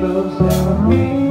loves down on me.